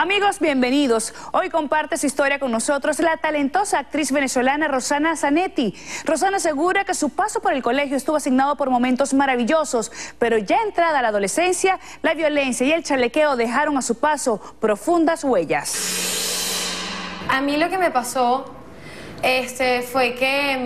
Amigos, bienvenidos. Hoy comparte su historia con nosotros la talentosa actriz venezolana Rosana Zanetti. Rosana asegura que su paso por el colegio estuvo asignado por momentos maravillosos, pero ya entrada la adolescencia, la violencia y el chalequeo dejaron a su paso profundas huellas. A mí lo que me pasó este, fue que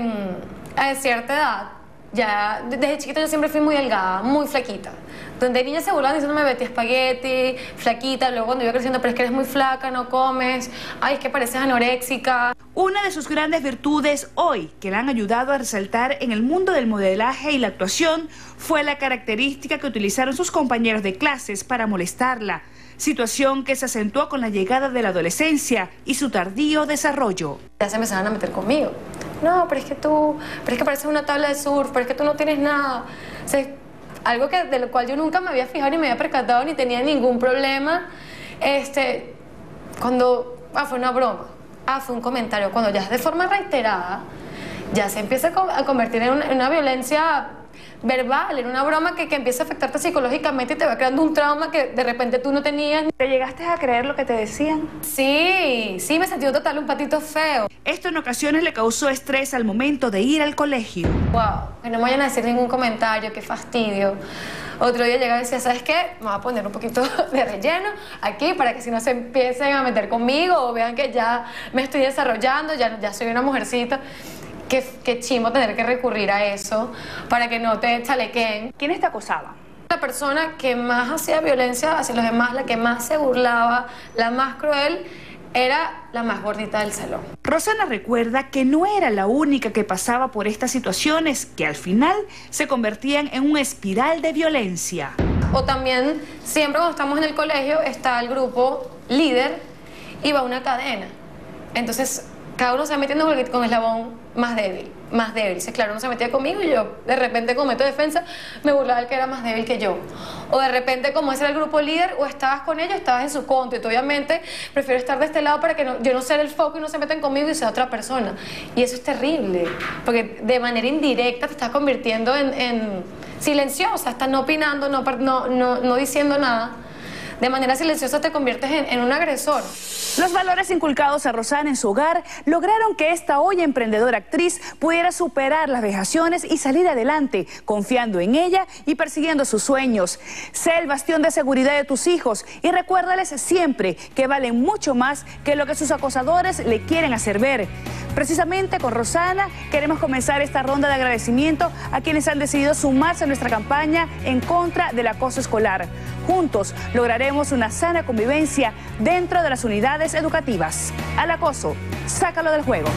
mm, a cierta edad, ya desde chiquita yo siempre fui muy delgada, muy flaquita. Donde niñas se burlaban diciéndome Betty espagueti, flaquita, luego cuando iba creciendo, pero es que eres muy flaca, no comes, ay, es que pareces anoréxica. Una de sus grandes virtudes hoy, que la han ayudado a resaltar en el mundo del modelaje y la actuación, fue la característica que utilizaron sus compañeros de clases para molestarla, situación que se acentuó con la llegada de la adolescencia y su tardío desarrollo. Ya se empezaron a meter conmigo. No, pero es que tú, pero es que pareces una tabla de surf, pero es que tú no tienes nada. O sea, algo que, de lo cual yo nunca me había fijado ni me había percatado ni tenía ningún problema. Este, cuando, ah, fue una broma, ah, fue un comentario, cuando ya es de forma reiterada, ya se empieza a convertir en una, violencia verbal, en una broma que, que, empieza a afectarte psicológicamente y te va creando un trauma que de repente tú no tenías. ¿Te llegaste a creer lo que te decían? Sí, sí, me sentí total un patito feo. Esto en ocasiones le causó estrés al momento de ir al colegio. Wow, que no me vayan a decir ningún comentario, qué fastidio. Otro día llegaba y decía, ¿sabes qué? Me voy a poner un poquito de relleno aquí para que si no se empiecen a meter conmigo o vean que ya me estoy desarrollando, ya, ya soy una mujercita. Qué, qué chimo tener que recurrir a eso para que no te chalequen. ¿Quiénes te acosaban? La persona que más hacía violencia hacia los demás, la que más se burlaba, la más cruel, era la más gordita del salón. Rosana recuerda que no era la única que pasaba por estas situaciones que al final se convertían en un espiral de violencia. O también, siempre cuando estamos en el colegio, está el grupo líder y va una cadena. Entonces, cada uno se va metiendo con el, eslabón más débil más débil. Claro, no se metía conmigo y yo de repente como meto defensa me burlaba el que era más débil que yo. O de repente como ese era el grupo líder o estabas con ellos, estabas en su contra. Y obviamente prefiero estar de este lado para que yo no sea el foco y no se metan conmigo y sea otra persona. Y eso es terrible, porque de manera indirecta te estás convirtiendo en, silenciosa, estás no opinando, no, no, no, no diciendo nada de manera silenciosa te conviertes en, un agresor. Los valores inculcados a Rosana en su hogar lograron que esta hoy emprendedora actriz pudiera superar las vejaciones y salir adelante, confiando en ella y persiguiendo sus sueños. Sé el bastión de seguridad de tus hijos y recuérdales siempre que valen mucho más que lo que sus acosadores le quieren hacer ver. Precisamente con Rosana queremos comenzar esta ronda de agradecimiento a quienes han decidido sumarse a nuestra campaña en contra del acoso escolar. Juntos lograremos una sana convivencia dentro de las unidades educativas. Al acoso, sácalo del juego.